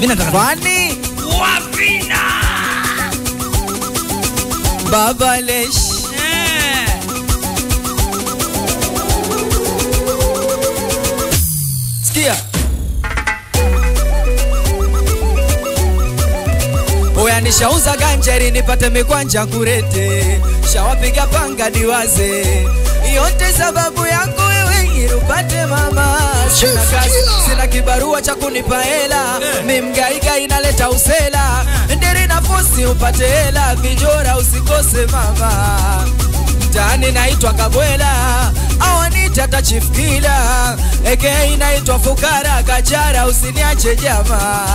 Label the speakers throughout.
Speaker 1: Mimi nataka
Speaker 2: Fani
Speaker 1: wapina.
Speaker 2: Baba Lesh.
Speaker 1: Eh.
Speaker 2: Sikia. Oya nishauza ganjeri nipate mikwanja kurete. Shawapiga panga diwaze yote sababu yako wewe ili upate mama kibarua cha kunipa hela. Mimgaiga inaleta usela. Ndiri na fosi upate hela. Vijora usikose mama. Mtaani naitwa Kabwela. Awanita hata Chief aka inaitwa Fukara Kachara, usiniache jama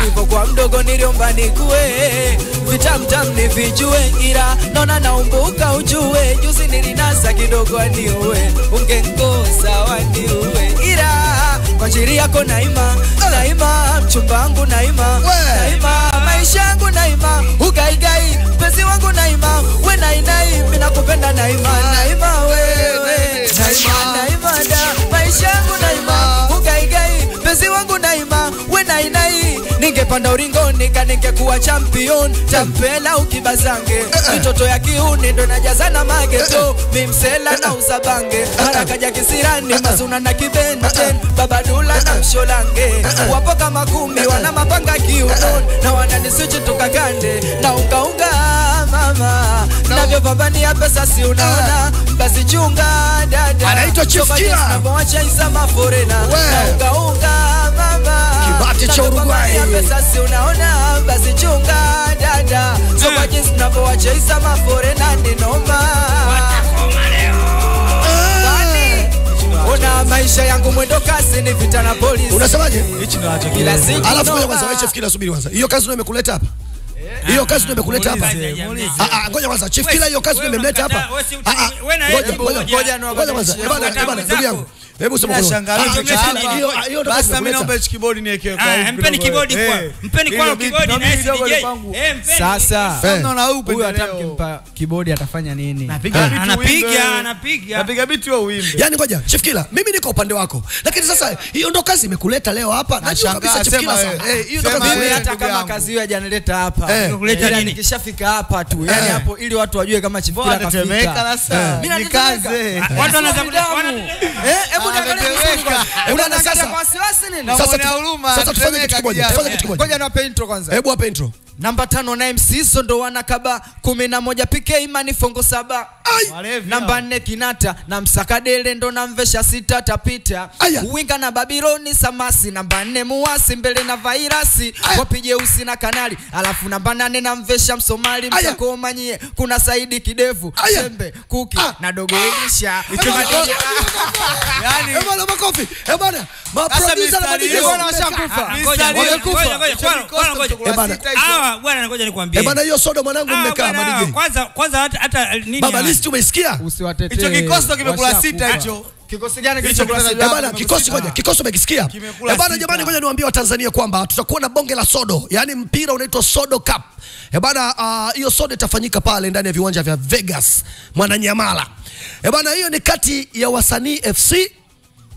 Speaker 2: Nilipokuwa mdogo niliomba nikue. Vitamtam nivijue, ila naona naumbuka ujue, juzi nilinasa kidogo aniue, ungenkosa waniue, ila kwa ajili yako naima naima, mchumba wangu naima naima, maisha yangu naima, ugaigai mpenzi wangu naima, we nainai, mimi nakupenda naima naima, wewe naima naima. da, maisha yangu naima, ugaigai mpenzi wangu naima, we nainai, ningepanda uringoni kaningekuwa champion. Champela ukibazange. Mitoto ya kiuni ndo najazana mageto. Mimsela na usabange. Harakaja kisirani mazuna na kibenten babadula na msholange. Wapo kama kumi wana mapanga kiunon na wananisichi tukakande na ungaunga mama. Navyopambania pesa si unaona. Basi chunga dada.
Speaker 3: Anaitwa Chief Killer.
Speaker 2: navyoacha isa maforena unga ungaunga mama.
Speaker 3: Kibati cha Uruguay.
Speaker 2: Pesa si unaona. Basi chunga dada. So kwa jinsi navyoacha isa maforena ni noma. Ona maisha yangu mwendo kasi ni vita na polisi.
Speaker 3: Unasemaje?
Speaker 1: Hichi ndio anachokieleza.
Speaker 2: Kila
Speaker 3: Alafu kwanza, wewe Chief Killer, subiri kwanza. Hiyo kazi ndio imekuleta hapa. Hiyo kazi ndio imekuleta hapa. Ah, ah, ngoja kwanza, Chief kila hiyo kazi ndio imemleta hapa. Ah, ah, ngoja,
Speaker 1: yeye
Speaker 3: ngoja,
Speaker 1: ngoja.
Speaker 2: Ngoja
Speaker 3: kwanza. bwana bana, eh, ndugu yangu. Hebu sema kwa
Speaker 4: Basi mimi naomba hichi kibodi niweke kwa
Speaker 1: Ah, mpeni kibodi
Speaker 4: Eh,
Speaker 1: kwa. Mpeni kwa kibodi
Speaker 4: na
Speaker 1: SDJ. Eh, mpeni.
Speaker 2: Sasa
Speaker 3: Eh.
Speaker 4: Naona huu
Speaker 2: huyu hata
Speaker 4: upendeleo.
Speaker 2: mkimpa kibodi atafanya nini?
Speaker 1: Anapiga,
Speaker 4: beat
Speaker 1: anapiga,
Speaker 4: uimbe.
Speaker 1: anapiga.
Speaker 4: biti wewe uimbe.
Speaker 3: Yaani ngoja, Chief Killer, mimi niko upande wako. Lakini sasa hiyo ndo kazi imekuleta leo hapa. Najua kabisa Chief sasa. Eh, hiyo ndo kazi
Speaker 2: hata kama kazi hiyo hajanileta hapa.
Speaker 3: Eh.
Speaker 1: Imekuleta
Speaker 2: Ila
Speaker 1: nini?
Speaker 2: nikishafika hapa tu, yani
Speaker 3: Eh.
Speaker 2: hapo ili watu wajue kama
Speaker 4: Chief anatemeka
Speaker 2: kafika. Mimi. Ah,
Speaker 1: Watu wanaanza kudamu.
Speaker 2: Eh, hebu niwape intro kwanza.
Speaker 3: Hebu hapa intro.
Speaker 2: Namba tano na MC hizo ndo wanakaba kumi na moja PK imani fongo saba namba nne kinata na msakadele ndo namvesha sita tapita
Speaker 3: Aya.
Speaker 2: winga na babiloni samasi namba nne muwasi mbele na vairasi wapi jeusi na kanali alafu namba nane namvesha msomali
Speaker 3: Aya.
Speaker 2: mtakomanyie kuna saidi kidevu
Speaker 3: Aya.
Speaker 2: sembe kuki
Speaker 3: Ah.
Speaker 2: na dogo elisha
Speaker 4: Yaani
Speaker 3: Eh, bwana makofi. Eh, bwana. Ma
Speaker 4: Sasa
Speaker 3: producer na
Speaker 4: mistari
Speaker 3: ma DJ
Speaker 4: hiyo.
Speaker 3: wana
Speaker 2: Bwana washakufa.
Speaker 1: Ah,
Speaker 3: Eh,
Speaker 1: bwana, ngoja nikwambie.
Speaker 3: Eh, bwana hiyo sodo mwanangu
Speaker 1: Hawa
Speaker 3: mmekaa
Speaker 1: bwana,
Speaker 3: ma DJ.
Speaker 1: Kwanza kwanza hata hata nini?
Speaker 3: Baba list umeisikia?
Speaker 2: usiwatetee
Speaker 4: Hicho kikosi kimekula sita hicho.
Speaker 2: kikosi gani kilichokula?
Speaker 3: Eh, bana kikosi ngoja, kikosi umekisikia?
Speaker 4: bwana?
Speaker 3: Eh, bana jamani, ngoja niwaambie Watanzania kwamba tutakuwa na bonge la sodo, yaani mpira unaitwa Sodo Cup. Eh, bwana ah, hiyo sodo itafanyika pale ndani ya viwanja vya Vegas Mwananyamala. Eh, bwana hiyo ni kati ya wasanii FC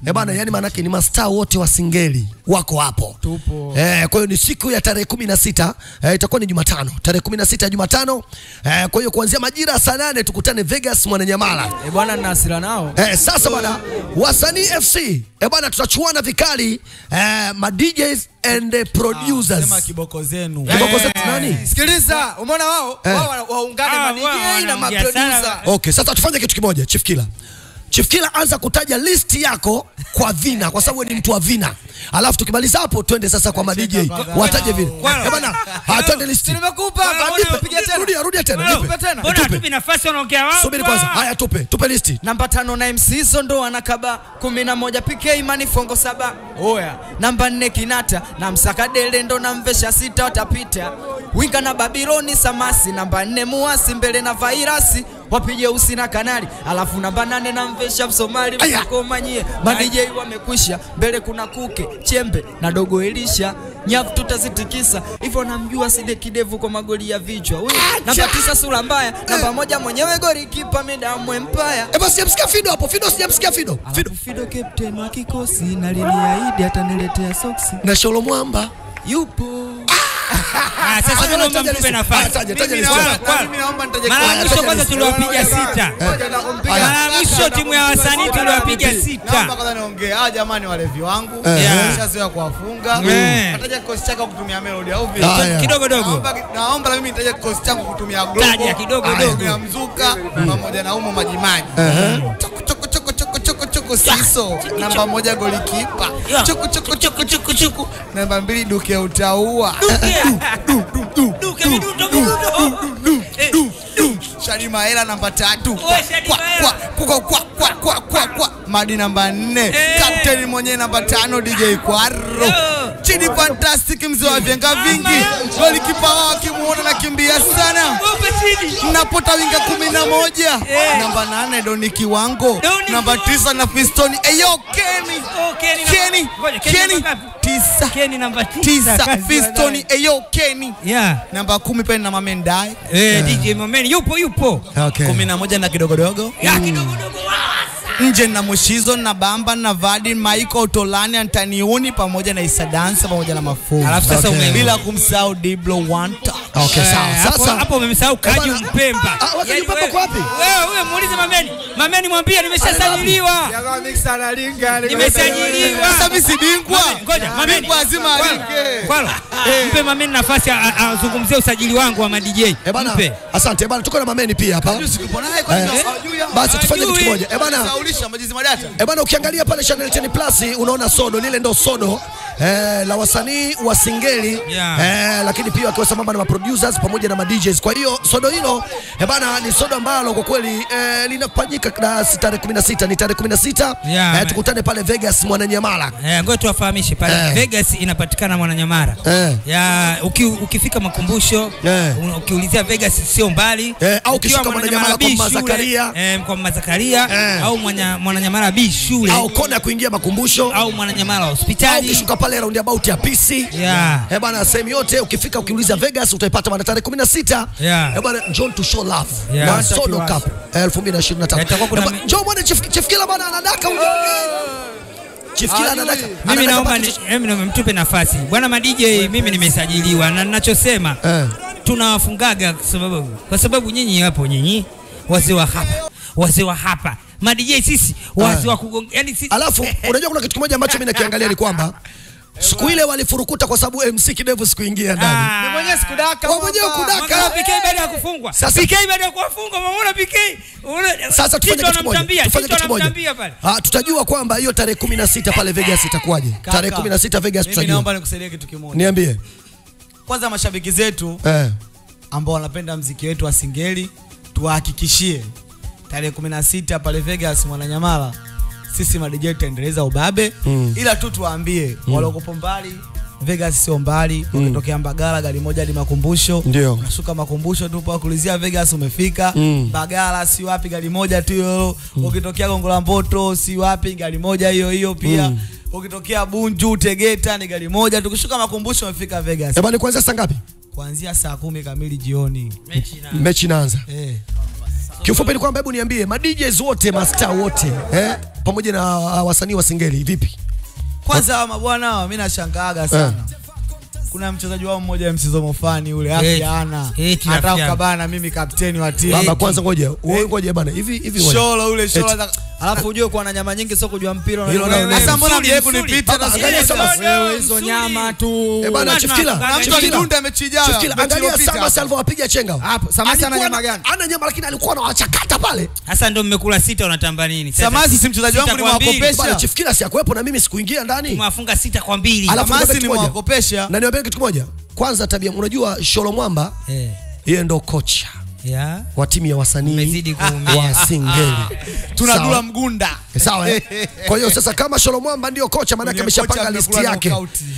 Speaker 3: Eh bana, yani maanake ni mastaa wote wa Singeli wako hapo.
Speaker 2: Tupo.
Speaker 3: Eh, kwa hiyo ni siku ya tarehe kumi na sita eh, itakuwa ni Jumatano, tarehe kumi na sita ya Jumatano. Eh, kwa hiyo kuanzia majira saa nane tukutane Vegas Mwananyamala.
Speaker 2: Eh, bwana nina hasira nao
Speaker 3: Eh, sasa bwana wasanii FC eh bwana tutachuana vikali eh, ma DJs and the producers.
Speaker 4: Ah, Sema kiboko zenu.
Speaker 3: Kiboko zetu nani?
Speaker 2: sikiliza umeona wao
Speaker 3: Eh.
Speaker 2: wao waungane
Speaker 1: Ah,
Speaker 2: ma DJ na ma
Speaker 1: producer.
Speaker 3: Okay, sasa tufanye kitu kimoja Chief Killer. Chief Kila, anza kutaja listi yako kwa vina kwa sababu wewe ni mtu wa vina. Alafu tukimaliza hapo twende sasa kwa madj Wataje
Speaker 1: vina.
Speaker 3: Eh bana, twende list.
Speaker 2: Si nimekupa hapa,
Speaker 1: mbona-
Speaker 2: tena.
Speaker 3: Rudia, rudia tena. Nipe.
Speaker 2: tena.
Speaker 1: Mbona
Speaker 3: Tupe.
Speaker 1: hatupi nafasi wanaongea wao?
Speaker 3: Subiri kwanza. Haya tupe. Tupe list.
Speaker 2: namba tano na MC hizo ndo na moja PK imani fongo saba oya namba nne kinata na Msaka Dele ndo namvesha sita watapita winga na babiloni samasi namba nne muasi mbele na vairasi wapige usi na kanali alafu namba nane na mvesha
Speaker 3: msomali
Speaker 2: mkomanyie madj wamekwisha mbele kuna kuke chembe na dogo elisha nyavu tutazitikisa hivyo namjua side kidevu kwa magoli ya vichwa Huyu, namba tisa sura mbaya namba moja mwenyewe goli kipa medamu empaya.
Speaker 3: Eh basi sijamsikia Fido hapo. Fido sijamsikia Fido. Fido.
Speaker 2: Fido captain wa kikosi na liniahidi ataniletea soksi.
Speaker 3: Na Sholo Mwamba.
Speaker 2: yupo
Speaker 1: Ah, sasa
Speaker 3: Taja,
Speaker 1: naomba
Speaker 3: taja
Speaker 1: mtupe nafasi.
Speaker 3: Ah,
Speaker 1: Mara ya mwisho kwanza tuliwapiga sita. Mara ya mwisho timu ya wasanii tuliwapiga
Speaker 4: Naomba
Speaker 1: sita.
Speaker 4: kwanza niongee. Ah, jamani walevi wangu.
Speaker 1: Yeah.
Speaker 4: Nishazoea kuwafunga. Nataja kikosi chako kutumia melody au vipi?
Speaker 1: Kidogo dogo.
Speaker 4: Naomba naomba na mimi nitaja kikosi changu kutumia globo.
Speaker 1: Taja kidogo dogo.
Speaker 4: mzuka pamoja na umo majimaji. Chok choko choko siso. Namba moja golikipa.
Speaker 1: kipa
Speaker 4: chuku chuku chuku chuku choko. Namba mbili duke utaua.
Speaker 1: Eh,
Speaker 4: Shadi Mahela namba tatu. Kwa, kwa, kwa, kwa, kwa, kwa, kwa. Madi namba nne.
Speaker 1: Eh.
Speaker 4: Kapteni mwenyewe namba tano DJ Kwaro.
Speaker 1: Yo.
Speaker 4: Chidi Fantastic mzee wa vyenga vingi. Golikipa wao akimuona nakimbia sana.
Speaker 1: Chini.
Speaker 4: Napota winga kumi na moja.
Speaker 1: Eh.
Speaker 4: Namba nane Doni Kiwango. Namba tisa na Fistoni. Eyo Kenny.
Speaker 1: Oh, Kenny namba-
Speaker 4: Kenny.
Speaker 1: Ngoja, Kenny
Speaker 4: Kenny.
Speaker 1: namba ngapi?
Speaker 4: Tisa.
Speaker 1: Keni namba tisa.
Speaker 4: Tisa.
Speaker 1: Kazi
Speaker 4: Fistoni. Eyo Kenny.
Speaker 1: Yeah.
Speaker 4: Namba kumi pale na Mamendai.
Speaker 1: Eh, DJ mamendai yupo yupo.
Speaker 3: Okay.
Speaker 4: kumi na moja na kidogodogo
Speaker 1: Ya kidogo dogo wasa.
Speaker 4: Nje na Mushizo na Bamba na Vadi Michael Tolani Antaniuni pamoja na Isa Dansa pamoja na Mafungu
Speaker 1: Alafu sasa
Speaker 3: Okay.
Speaker 4: bila kumsahau Diblo Wanta
Speaker 3: Okay,
Speaker 1: Eh,
Speaker 3: sawa.
Speaker 1: hapo-
Speaker 3: Sasa
Speaker 1: hapo umemsahau
Speaker 3: Bwana,
Speaker 1: Mpemba.
Speaker 3: Kaji
Speaker 1: Yaani
Speaker 3: Mpemba kwa wapi?
Speaker 1: Wewe wewe muulize Mameni. Mameni mwambie nimeshasajiliwa. Nimesajiliwa.
Speaker 4: sasa mimi si bingwa
Speaker 1: Ngoja, Mameni.
Speaker 4: lazima
Speaker 1: Kwala, Kwala. Mpe Mameni nafasi azungumzie usajili wangu wa ma DJ.
Speaker 3: eh bana, asante eh bana, tuko na mameni pia hapa. Eh? Basi tufanye kitu kimoja. Eh bana,
Speaker 4: Saulisha majizi madata
Speaker 3: Eh bana, ukiangalia pale Channel 10 Plus unaona sodo lile ndo sodo eh, la wasanii wa singeli
Speaker 1: Yeah.
Speaker 3: eh, lakini pia wakiwa sambamba na maproducers pamoja na ma DJs. Kwa hiyo sodo hilo eh bana, ni sodo ambalo kwa kweli eh, linafanyika na tarehe 16 ni tarehe 16
Speaker 1: yeah,
Speaker 3: eh, tukutane pale Vegas Mwananyamala.
Speaker 1: Eh, ngoja tuwafahamishe pale
Speaker 3: Eh.
Speaker 1: Vegas inapatikana Mwananyamara.
Speaker 3: Eh.
Speaker 1: Ya uki, ukifika makumbusho yeah. ukiulizia Vegas sio mbali.
Speaker 3: yeah. au ukishuka Mwananyamala kwa Mama Zakaria.
Speaker 1: eh, kwa Mama Zakaria
Speaker 3: yeah.
Speaker 1: au Mwananyamala B shule
Speaker 3: Au kona ya kuingia makumbusho
Speaker 1: au Mwananyamala
Speaker 3: au
Speaker 1: hospitali.
Speaker 3: ukishuka pale roundabout ya PC
Speaker 1: Yeah.
Speaker 3: Eh bana, sehemu yote ukifika ukiuliza Vegas utaipata bana tarehe 16.
Speaker 1: Yeah.
Speaker 3: Eh bana, John to show love.
Speaker 1: Yeah.
Speaker 3: Na
Speaker 1: Solo
Speaker 3: Sodo. Cup eh, 2025. Eh, Njoo bwana Chief Chief Kila bana anadaka unyonge. Chief Kila anataka
Speaker 1: Mimi naomba mimi mtupe nafasi. Bwana ma DJ, mimi nimesajiliwa na ninachosema
Speaker 3: Eh.
Speaker 1: tunawafungaga kwa sababu kwa sababu nyinyi hapo nyinyi wazee wa hapa wazee wa hapa. Ma DJ sisi wazee wa kugonga yani sisi
Speaker 3: Alafu unajua kuna kitu kimoja ambacho mimi nakiangalia ni kwamba siku ile walifurukuta kwa sababu MC Kidevu sikuingia ndani.
Speaker 1: Ah.
Speaker 4: Mwenyewe sikudaka
Speaker 3: Wewe mwenyewe kudaka.
Speaker 1: PK baada ya kufungwa.
Speaker 3: Sasa-
Speaker 1: PK baada ya kufungwa, umeona PK?
Speaker 3: Sasa tufanye kitu kimoja. Tufanye kitu kimoja. Ah, tutajua kwamba hiyo tarehe 16 pale Vegas itakuwaje. Tarehe 16 Vegas
Speaker 4: mimi
Speaker 3: tutajua.
Speaker 4: naomba nikusaidie kitu kimoja
Speaker 3: Niambie.
Speaker 4: kwanza mashabiki zetu
Speaker 3: Eh.
Speaker 4: ambao wanapenda mziki wetu wa singeli tuwahakikishie tarehe 16 pale Vegas Mwananyamala sisi madijei tutaendeleza ubabe
Speaker 3: Mm.
Speaker 4: ila tu tuwaambie mm. waliokopo mbali Vegas sio mbali ukitokea Mbagala gari moja hadi makumbusho
Speaker 3: Ndio.
Speaker 4: unashuka makumbusho tu pa kulizia Vegas umefika
Speaker 3: Mm.
Speaker 4: Mbagala si wapi gari moja tu hiyo mm. ukitokea Gongo la Mboto si wapi gari moja hiyo hiyo pia mm. ukitokea Bunju Tegeta ni gari moja tukishuka makumbusho umefika Vegas
Speaker 3: eba ni kuanzia saa ngapi?
Speaker 4: kuanzia saa kumi kamili jioni
Speaker 1: Mechi na-
Speaker 3: Mechi inaanza.
Speaker 4: eh.
Speaker 3: Kiufupi ni kwamba hebu niambie ma DJs wote mastaa wote eh, pamoja na uh, wasanii wa singeli vipi?
Speaker 4: Kwanza mabwana mimi nashangaaga sana. Kuna mchezaji wao mmoja MC mofani ule
Speaker 1: Eti.
Speaker 4: afya ana. Hata ukabana mimi kapteni wa timu.
Speaker 3: Baba kwanza ngoja, wewe ngoja bana. Hivi hivi ngoja.
Speaker 4: Sholo ule sholo.
Speaker 2: Alafu ujue kuwa na nyama nyingi sio kujua mpira na.
Speaker 4: Sasa mbona
Speaker 1: Msuli,
Speaker 4: mje
Speaker 1: msuli.
Speaker 4: kunipita na
Speaker 3: angalia
Speaker 4: sasa
Speaker 3: sasa.
Speaker 2: Wewe hizo nyama tu.
Speaker 3: Eh bana,
Speaker 1: chifikila
Speaker 3: Chief
Speaker 4: Mtu alidunda amechijaa. chifikila
Speaker 3: angalia
Speaker 4: iliyopita
Speaker 3: salvo
Speaker 4: apiga
Speaker 3: alivyowapiga chenga.
Speaker 2: Hapo Samasi ana nyama gani?
Speaker 3: Ana nyama lakini alikuwa anawachakata pale.
Speaker 1: Sasa ndio mmekula sita unatamba nini?
Speaker 4: Samasi si mchezaji wangu
Speaker 1: ni
Speaker 4: nimewakopesha.
Speaker 3: Bana Chief si akuepo na mimi sikuingia ndani.
Speaker 1: Mwafunga sita kwa mbili.
Speaker 4: Samasi
Speaker 3: ni mwakopesha
Speaker 4: nimewakopesha.
Speaker 3: Na niambie kitu kimoja. Kwanza tabia, unajua Sholo Mwamba
Speaker 1: Eh.
Speaker 3: yeye ndo kocha
Speaker 1: Ya.
Speaker 3: wa timu ya wasanii wa singeli.
Speaker 4: Tunadula
Speaker 3: Sawa.
Speaker 4: mgunda.
Speaker 3: Sawa. eh? Kwa hiyo sasa kama Sholo Mwamba ndio kocha maana ameshapanga listi yake.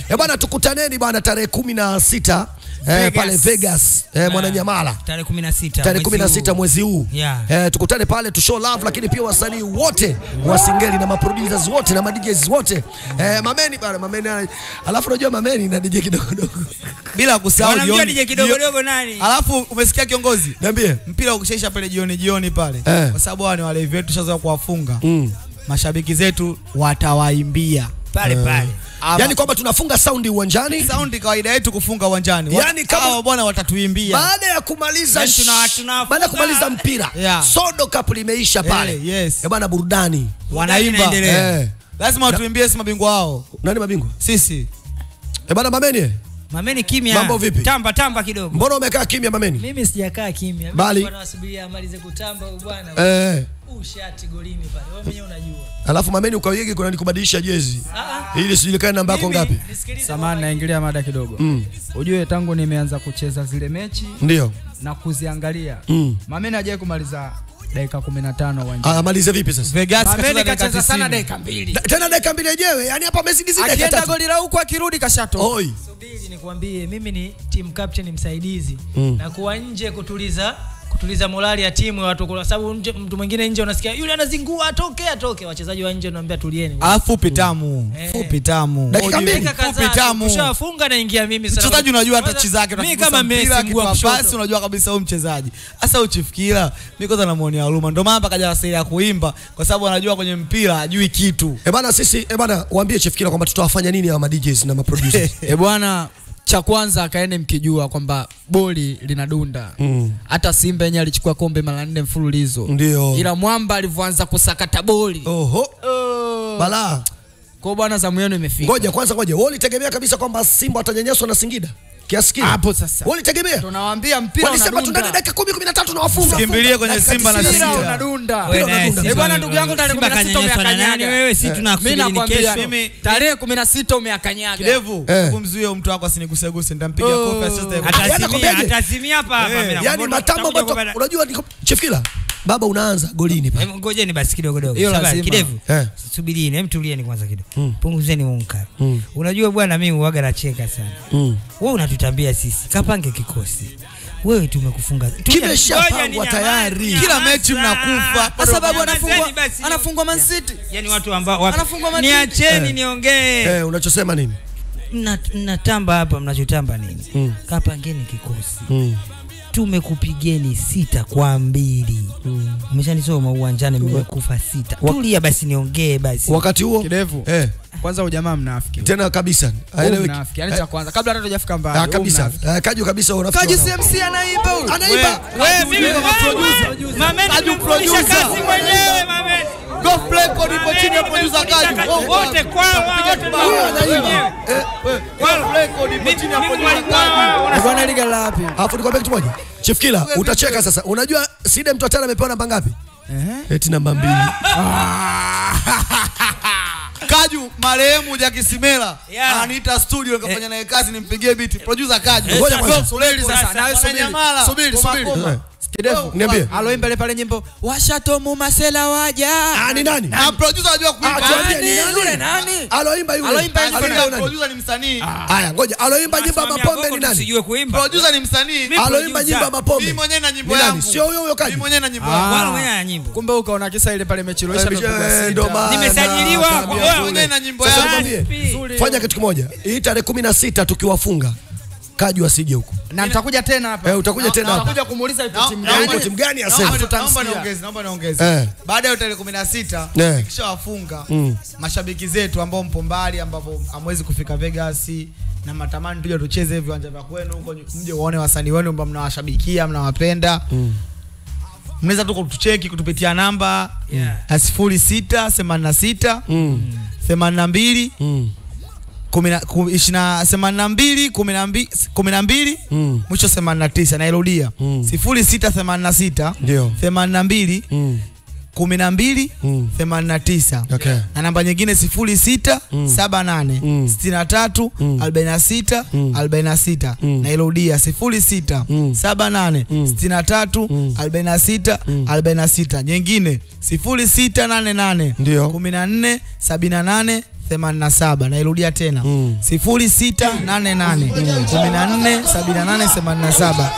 Speaker 3: Eh bwana tukutaneni bwana tarehe kumi na sita eh, pale Vegas eh, Mwananyamala.
Speaker 1: Tarehe 16.
Speaker 3: tarehe
Speaker 1: mwezi
Speaker 3: 16
Speaker 1: huu.
Speaker 3: mwezi huu
Speaker 1: Yeah.
Speaker 3: eh, tukutane pale tu show love, lakini pia wasanii wote wa singeli na maproducers wote na madjs wote eh, mameni bana mameni alafu unajua mameni na DJ kidogo dogo
Speaker 4: Bila kusahau jioni.
Speaker 1: DJ kidogo dogo nani?
Speaker 4: Alafu umesikia kiongozi?
Speaker 3: niambie
Speaker 4: Mpira ukishaisha pale jioni jioni pale.
Speaker 3: Eh.
Speaker 4: Kwa sababu ni walevi wetu tushazoea kuwafunga.
Speaker 3: mm.
Speaker 4: Mashabiki zetu watawaimbia.
Speaker 1: Pale pale.
Speaker 4: Ama-
Speaker 3: yani kwamba tunafunga saundi uwanjani
Speaker 4: Saundi kawaida yetu kufunga uwanjani. Wa-
Speaker 3: Yani kama-
Speaker 4: hawa bwana watatuimbia.
Speaker 3: baada ya kumaliza
Speaker 1: Yani tuna-
Speaker 3: sh- baada ya kumaliza mpira
Speaker 4: Yeah.
Speaker 3: sodo cup limeisha pale
Speaker 4: Eh, yes.
Speaker 3: Eh bwana burudani
Speaker 4: Wanaimba.
Speaker 3: Eh.
Speaker 4: Lazima watuimbie si mabingwa wao.
Speaker 3: nani mabingwa
Speaker 4: Sisi.
Speaker 3: eh bwana mameni eh?
Speaker 1: Mameni kimya.
Speaker 3: Mambo vipi?
Speaker 1: Tamba tamba kidogo.
Speaker 3: mbona umekaa kimya mameni
Speaker 5: Mimi sijakaa kimya. Mimi
Speaker 3: Bali-
Speaker 5: nasubiria amalize kutamba huyu bwana.
Speaker 3: eh.
Speaker 5: Ushati golini pale. Wewe mwenyewe unajua.
Speaker 3: alafu mameni ukawege kuna nikubadilisha jezi ili sijulikane namba yako ngapi
Speaker 5: Samani
Speaker 2: Samahani, naingilia mada kidogo. Mm. Ujue tangu nimeanza kucheza zile mechi
Speaker 3: ndio
Speaker 2: na kuziangalia
Speaker 3: Mm.
Speaker 2: Mameni hajawahi kumaliza dakika 15 uwanjani.
Speaker 3: Ah, amalize vipi sasa
Speaker 4: Vegas
Speaker 2: Mameni
Speaker 4: kacheza dakika
Speaker 2: sana dakika mbili.
Speaker 3: Tena dakika mbili yenyewe yani hapa amezidi dakika dakika
Speaker 2: Akienda goli la huko akirudi kashatoka.
Speaker 3: oi
Speaker 5: Subiri nikwambie mimi ni team captain msaidizi
Speaker 3: Mm.
Speaker 5: na kuwa nje kutuliza kutuliza morali ya timu ya watu kwa sababu mtu mwingine nje unasikia yule anazingua atoke atoke wachezaji wa nje wanaambia tulieni.
Speaker 4: Alafu fupi tamu.
Speaker 5: Eh.
Speaker 4: Fupi tamu.
Speaker 3: Dakika mbili.
Speaker 4: Fupi tamu.
Speaker 5: ushafunga na ingia mimi sasa.
Speaker 4: Mchezaji unajua
Speaker 5: hata
Speaker 4: chizi zake
Speaker 5: Mimi kama Messi mguu
Speaker 4: basi, pasi unajua kabisa huyu mchezaji. Sasa uchifikira, mimi kwanza namuonea huruma. Ndio maana akaja asili ya kuimba kwa sababu anajua kwenye mpira ajui kitu.
Speaker 3: eh bana sisi eh bana waambie Chifikira kwamba tutawafanya nini hawa ma DJs na ma producers
Speaker 2: E bwana, cha kwanza akaene mkijua kwamba boli linadunda.
Speaker 3: hata Mm.
Speaker 2: Hata Simba yenyewe alichukua kombe mara nne mfululizo.
Speaker 3: Ndio.
Speaker 2: Ila mwamba alivyoanza kusakata boli.
Speaker 3: oho oh. balaa
Speaker 2: Kwa bwana zamu yenu imefika.
Speaker 3: ngoja kwanza ngoja wewe ulitegemea kabisa kwamba Simba watanyanyaswa na Singida kiasi kile
Speaker 2: Hapo sasa.
Speaker 3: wewe unitegemea,
Speaker 2: Tunawaambia mpira
Speaker 3: walisema
Speaker 2: unadunda.
Speaker 3: dakika 10 13 na wafunga
Speaker 4: Kimbilie kwenye Simba na
Speaker 3: 90.
Speaker 2: Mpira
Speaker 4: Singida.
Speaker 2: unadunda.
Speaker 1: Simba-
Speaker 2: Eh, bwana, ndugu yangu, tarehe
Speaker 1: Simba
Speaker 2: 16
Speaker 1: kanyanyaswa na
Speaker 2: umeakanyaga.
Speaker 1: nani wewe? Si tunakusubiri ni kesho.
Speaker 4: Mimi-
Speaker 2: tarehe 16 umeakanyaga.
Speaker 4: Kidevu,
Speaker 3: Eh.
Speaker 4: mzuie huyu mtu wako asiniguseguse, nitampiga
Speaker 2: Oh.
Speaker 4: kofi Sasa
Speaker 3: atazimia,
Speaker 1: Atasimia, atasimia hapa hapa.
Speaker 4: Eh,
Speaker 1: Mimi
Speaker 3: yani
Speaker 1: matamba,
Speaker 3: matambo unajua Chief Kila baba unaanza golini pale
Speaker 1: Hebu ngojeni basi kidogo kidogo. Kidevu.
Speaker 3: Eh.
Speaker 1: Subirini, hem tulieni kwanza kidogo. Mm. Punguzeni unka.
Speaker 3: Mm.
Speaker 1: Unajua bwana mimi huaga nacheka sana.
Speaker 3: Mm.
Speaker 1: Wewe unatutambia sisi. Kapange kikosi. Wewe tumekufunga.
Speaker 3: Kimeshapangwa tayari.
Speaker 4: Kila mechi mnakufa.
Speaker 2: Kwa sababu anafungwa anafungwa Man City.
Speaker 1: Yaani watu ambao
Speaker 2: Anafungwa City,
Speaker 1: Niacheni
Speaker 3: Eh.
Speaker 1: niongee.
Speaker 3: eh unachosema nini
Speaker 1: Mnatamba hapa mnachotamba nini?
Speaker 3: Mm.
Speaker 1: Kapangeni kikosi.
Speaker 3: mm.
Speaker 1: Tumekupigeni sita kwa mbili umeshanisoma uwanjani mmekufa sita tulia basi niongee basi
Speaker 3: wakati huo
Speaker 2: Kidevu.
Speaker 3: eh
Speaker 2: Kwanza ujamaa mnafiki.
Speaker 3: tena kabisa Haeleweki.
Speaker 2: mnafiki. yani cha kwanza kabla hata hujafika mbali.
Speaker 3: Ah, kabisa. Eh, kaju kabisa unafiki
Speaker 2: Kaji. CMC anaiba,
Speaker 3: anaiba
Speaker 1: Wewe, mimi- wewe, Mameni
Speaker 4: Kaju
Speaker 1: kazi mwenyewe Mameni.
Speaker 4: Go ndipo chini ya producer Kaju.
Speaker 1: Wote kwao
Speaker 4: Eh, Go ndipo ipo chini ya producer Kaju.
Speaker 2: Bwana liga la wapi?
Speaker 3: alafu nikwambia kitu moja Chief Kila utacheka sasa. Unajua Side mtu atana amepewa namba ngapi? Eti namba mbili.
Speaker 4: Kaju marehemu Jackie Simela.
Speaker 1: Yeah.
Speaker 4: ananiita studio nikafanya naye kazi nimpigie biti producer Kaju.
Speaker 3: Ngoja kwanza.
Speaker 4: Subiri
Speaker 2: Sasa,
Speaker 4: sasa.
Speaker 2: nawe subiri. Subiri, subiri.
Speaker 3: Eh.
Speaker 2: Kidevu.
Speaker 3: Niambie.
Speaker 2: Aloimba ile pale nyimbo washatomu masela waja.
Speaker 3: ah ni nani
Speaker 4: Na producer anajua
Speaker 3: Ah,
Speaker 4: kuimba.
Speaker 2: Ah,
Speaker 3: ni nani?
Speaker 2: Yule nani?
Speaker 3: aloimba yule
Speaker 2: Aloimba yule.
Speaker 3: Aloimba nani?
Speaker 4: producer ni msanii.
Speaker 3: haya ngoja aloimba nyimbo ya mapombe ni nani
Speaker 1: Sijue kuimba
Speaker 4: Producer ni msanii.
Speaker 3: Aloimba nyimbo ya mapombe
Speaker 4: Mimi mwenyewe na nyimbo
Speaker 3: Ni nani?
Speaker 4: yangu.
Speaker 3: sio huyo huyo
Speaker 4: kaji.
Speaker 3: Mimi
Speaker 4: mwenyewe na nyimbo
Speaker 2: Ah.
Speaker 4: yangu.
Speaker 1: wala mwenyewe na nyimbo
Speaker 2: Kumbe ukaona kisa ile pale mechi iloisha
Speaker 3: Eh,
Speaker 2: imepigwa sita.
Speaker 1: Nimesajiliwa wewe
Speaker 4: mwenyewe na nyimbo
Speaker 3: yangu.
Speaker 4: yako.
Speaker 3: fanya kitu kimoja hii tarehe kumi na sita tukiwafunga Kaju asije huko
Speaker 2: Na nitakuja tena hapa.
Speaker 3: Eh, utakuja tena hapa.
Speaker 2: nitakuja kumuuliza ipo
Speaker 4: Na-
Speaker 2: timu gani ipo
Speaker 3: timu gani asema
Speaker 4: naomba niongeze, naomba niongeze.
Speaker 3: Eh.
Speaker 4: Baada ya tarehe 16
Speaker 3: Eh.
Speaker 4: ikishawafunga
Speaker 3: Mm.
Speaker 4: mashabiki zetu ambao mpo mbali ambapo hamwezi kufika Vegas na matamani tuje tucheze viwanja vya kwenu huko mje uone wasanii wenu ambao mnawashabikia mnawapenda mnaweza tu kutucheki kutupitia namba
Speaker 1: Yeah.
Speaker 4: ya sifuri sita themanini na sita themanini na mbili
Speaker 3: Mm.
Speaker 4: Themanini na mbili kumi na mbili
Speaker 3: Mm.
Speaker 4: mwisho themanini na tisa nairudia
Speaker 3: Mm.
Speaker 4: sifuri sita themanini na sita themanini na mbili
Speaker 3: Mm.
Speaker 4: kumi na mbili
Speaker 3: Mm.
Speaker 4: themanini na tisa
Speaker 3: Okay.
Speaker 4: na namba nyingine sifuri sita saba nane
Speaker 3: Mm.
Speaker 4: sitini na tatu
Speaker 3: Mm.
Speaker 4: arobaini na sita
Speaker 3: Mm.
Speaker 4: arobaini na sita
Speaker 3: Mm.
Speaker 4: nairudia sifuri sita
Speaker 3: Mm.
Speaker 4: saba nane
Speaker 3: Mm.
Speaker 4: sitini na tatu
Speaker 3: Mm.
Speaker 4: arobaini na sita arobaini na sita nyingine sifuri sita nane nane kumi na nne sabini na nane themanini na saba nairudia tena
Speaker 3: Mm.
Speaker 4: sifuri sita nane nane kumi na nne sabini na nane themanini na saba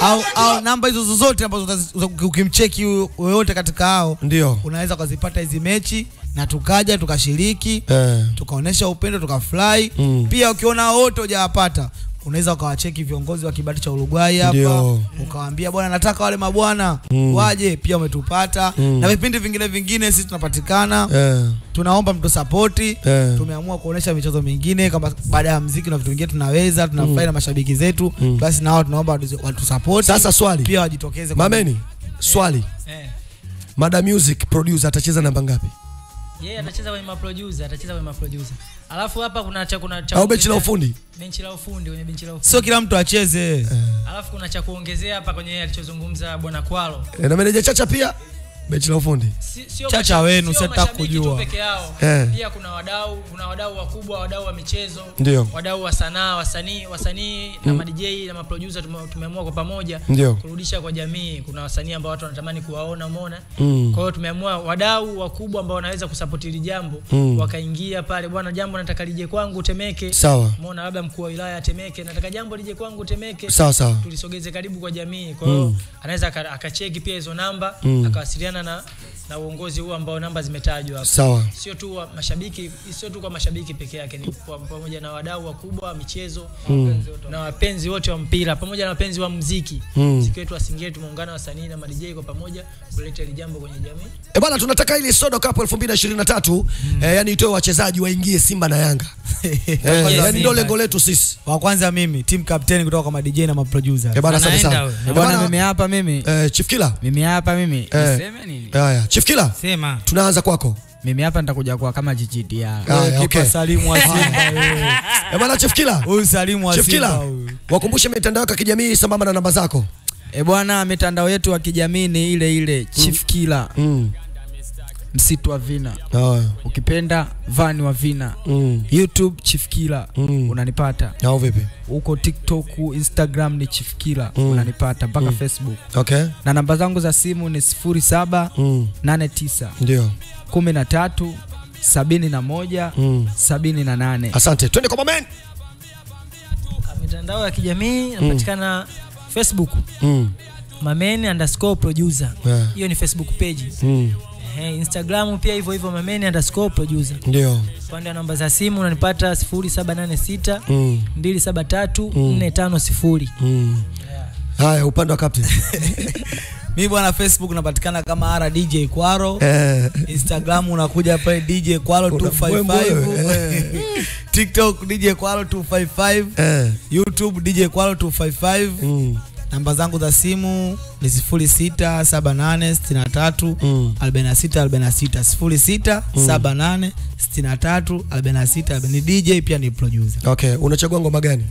Speaker 4: au, au namba hizo zozote ambazo ukimcheki yoyote katika hao
Speaker 3: Ndio.
Speaker 4: unaweza ukazipata hizi mechi na tukaja tukashiriki
Speaker 3: Eh.
Speaker 4: tukaonesha upendo tukafurahi
Speaker 3: Mm.
Speaker 4: pia ukiona wote hujawapata unaweza ukawacheki viongozi wa kibati cha Uruguay hapa ukawaambia bwana nataka wale mabwana mm. waje pia umetupata mm. na vipindi vingine vingine sisi tunapatikana
Speaker 3: yeah.
Speaker 4: tunaomba mtusapoti
Speaker 3: yeah.
Speaker 4: tumeamua kuonesha michezo mingine kama baada ya mziki na vitu vingine tunaweza tunafurahi na mashabiki zetu mm. basi nao tunaomba watu- watusapoti
Speaker 3: Sasa swali.
Speaker 4: pia wajitokeze
Speaker 3: mameni swali
Speaker 5: Eh.
Speaker 3: mada music producer atacheza namba ngapi
Speaker 5: yeye atacheza kwenye maproducer atacheza kwenye maproducer. Alafu hapa kuna cha kuna cha
Speaker 3: au benchi la ufundi?
Speaker 5: benchi la ufundi kwenye benchi la ufundi.
Speaker 4: Sio kila mtu acheze.
Speaker 5: Alafu kuna cha kuongezea hapa kwenye alichozungumza bwana Kwalo.
Speaker 3: Eh, na meneja chacha pia benchi la ufundi
Speaker 4: Chacha wenu,
Speaker 5: sio
Speaker 4: sitaki kujua.
Speaker 5: peke yao
Speaker 3: Eh.
Speaker 5: pia kuna wadau kuna wadau wakubwa wadau wa michezo
Speaker 3: Ndio.
Speaker 5: wadau wa sanaa wasanii wasanii na ma DJ na maproducer tume- tumeamua kwa pamoja
Speaker 3: Ndio.
Speaker 5: kurudisha kwa jamii kuna wasanii ambao watu wanatamani kuwaona umeona
Speaker 3: Mm.
Speaker 5: kwa hiyo tumeamua wadau wakubwa ambao wanaweza kusupport hili jambo
Speaker 3: Mm.
Speaker 5: wakaingia pale bwana jambo nataka lije kwangu Temeke
Speaker 3: Sawa.
Speaker 5: umeona labda mkuu wa wilaya Temeke nataka jambo lije kwangu Temeke
Speaker 3: sawa sawa
Speaker 5: tulisogeze karibu kwa jamii kwa hiyo mm. anaweza akacheki pia hizo namba mm. akawasiliana na na uongozi huu ambao namba zimetajwa hapo.
Speaker 3: Sawa.
Speaker 5: Sio tu wa mashabiki sio tu kwa mashabiki peke yake ni kwa, pamoja na wadau wakubwa wa michezo na wapenzi wote wa mpira pamoja na wapenzi wa mziki
Speaker 3: Mm.
Speaker 5: siku yetu asingie, tumeungana wasanii na madijei kwa pamoja kuleta hili jambo kwenye jamii.
Speaker 3: E bana, tunataka ile Sodo Cup 2023 eh, yani itoe wachezaji waingie Simba na Yanga. Eh, yani ndio lengo letu sisi.
Speaker 4: wa kwanza mimi team captain kutoka kwa madijei na maproducer.
Speaker 3: Eh bana, asante sana.
Speaker 1: E
Speaker 3: Eh, bana,
Speaker 6: mimi hapa mimi.
Speaker 3: eh, Chief Killer.
Speaker 6: Mimi hapa mimi.
Speaker 3: Eh.
Speaker 6: niseme nini?
Speaker 3: Haya, Chief Killer
Speaker 1: sema.
Speaker 3: tunaanza kwako.
Speaker 6: mimi hapa nitakuja kwa kama GGDR
Speaker 3: Haya,
Speaker 4: kipa
Speaker 3: okay.
Speaker 4: Salimu wa Simba.
Speaker 3: Eh bana, Chief Killer.
Speaker 4: Huyu Salimu wa
Speaker 3: Chief
Speaker 4: Simba huyu.
Speaker 3: wakumbushe mitandao yako ya kijamii sambamba na namba zako.
Speaker 6: Eh bwana mitandao yetu ya kijamii ni ile ile Chief Killer.
Speaker 3: Mm.
Speaker 6: Msitu wa vina
Speaker 3: oh.
Speaker 6: ukipenda vani wa vina
Speaker 3: Mm.
Speaker 6: youtube chief killer
Speaker 3: Mm.
Speaker 6: unanipata
Speaker 3: Au vipi?
Speaker 6: huko tiktok instagram ni chief mm. unanipata mpaka mm. facebook
Speaker 3: Okay.
Speaker 6: na namba zangu za simu ni 07
Speaker 3: Mm.
Speaker 6: 89
Speaker 3: Ndio.
Speaker 6: 13 71
Speaker 3: Mm.
Speaker 6: 78
Speaker 3: Asante. Twende kwa mamen.
Speaker 5: mitandao ya kijamii inapatikana Facebook
Speaker 3: Mm.
Speaker 5: mamen underscore producer
Speaker 3: Yeah.
Speaker 5: ni Facebook page
Speaker 3: Mm.
Speaker 5: Ehe, Instagram pia hivyo hivyo mameni underscore producer
Speaker 3: Ndio.
Speaker 5: upande wa namba za simu unanipata 0786
Speaker 3: Mm.
Speaker 5: 273 450
Speaker 3: Mm. Haya, upande wa captain.
Speaker 4: mi bwana facebook napatikana kama r dj kwaro
Speaker 3: Eh.
Speaker 4: instagram unakuja pale dj kwaro
Speaker 3: Una
Speaker 4: 255
Speaker 3: eh.
Speaker 4: tiktok dj kwaro 255
Speaker 3: Eh.
Speaker 4: youtube dj kwaro 255
Speaker 3: Mm.
Speaker 4: Namba zangu za simu ni 067863
Speaker 3: Mm.
Speaker 4: 4646 067863 ni dj pia ni producer
Speaker 3: Okay, unachagua ngoma gani?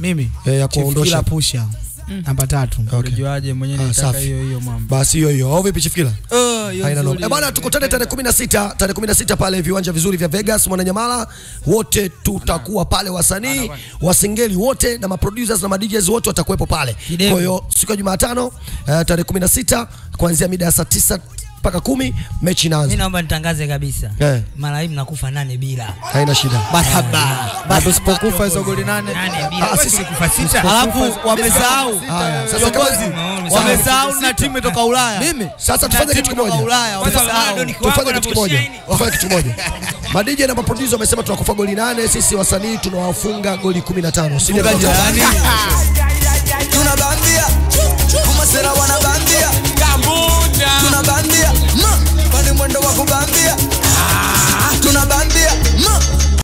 Speaker 4: mimi
Speaker 3: e, ya kuondosha.
Speaker 4: pusha mm. namba tatu
Speaker 3: Okay.
Speaker 6: Unajuaje mwenyewe
Speaker 3: Ah,
Speaker 6: nitaka
Speaker 3: safi.
Speaker 6: hiyo hiyo mambo
Speaker 3: Basi hiyo hiyo. Au vipi Chief Killer?
Speaker 6: Oh,
Speaker 3: Eh, bwana tukutane tarehe 16, tarehe 16 pale viwanja vizuri vya Vegas Mwananyamala. Wote tutakuwa pale wasanii, wasingeli wote na maproducers na madjs wote watakuwepo pale. Kwa hiyo siku ya Jumatano uh, tarehe 16 kuanzia mida ya saa 9 mpaka 10 mechi inaanza.
Speaker 1: Mimi naomba nitangaze kabisa.
Speaker 3: Eh,
Speaker 1: mara hii mnakufa nane bila.
Speaker 3: Haina shida.
Speaker 4: marhaba
Speaker 6: na sipokufa hizo goli nane.
Speaker 1: Nane bila.
Speaker 3: Ah, sisi-
Speaker 1: kufa sita.
Speaker 4: alafu wamesahau. viongozi wamesahau na timu kutoka ulaya.
Speaker 6: Mimi
Speaker 3: Sasa tufanye kitu kimoja.
Speaker 1: Kwanza Ronaldo ni kiwango
Speaker 3: tufanye kitu kimoja. Tufanye kitu kimoja. Madije na maproducer wamesema tunakufa goli nane sisi wasanii tunawafunga goli 15 si ndio?
Speaker 4: Funga sera
Speaker 2: tunabambia kumasera tuna bandia ma kwani mwendo wa kubambia. Tunabambia. Ma